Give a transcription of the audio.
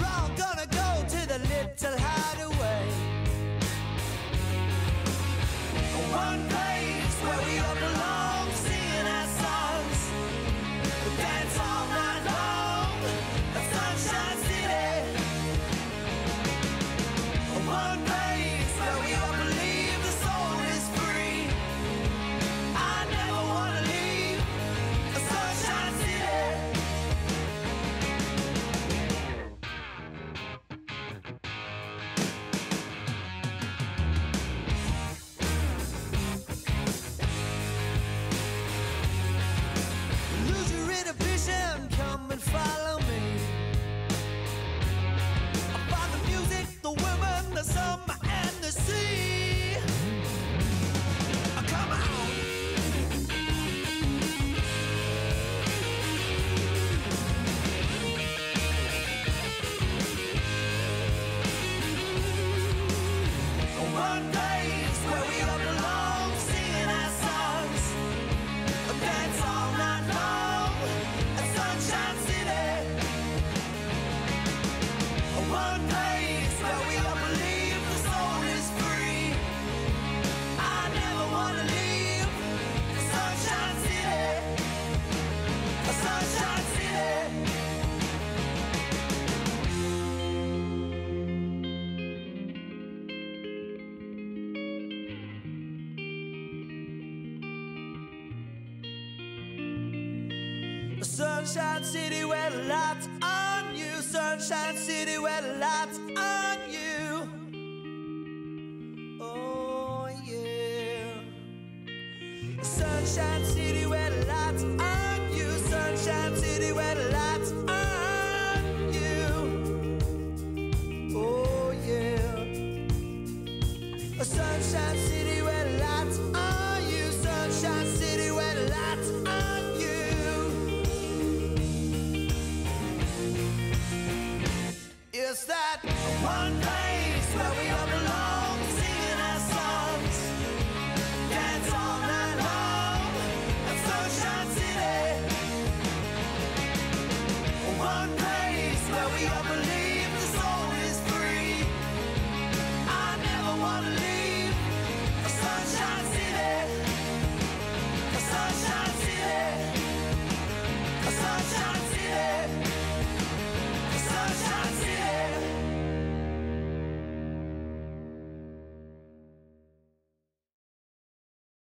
We're all gonna go to the little hideaway. One day. Sunshine City where the lights on you. Sunshine City where the lights on you. Oh yeah. Sunshine City where the lights on you.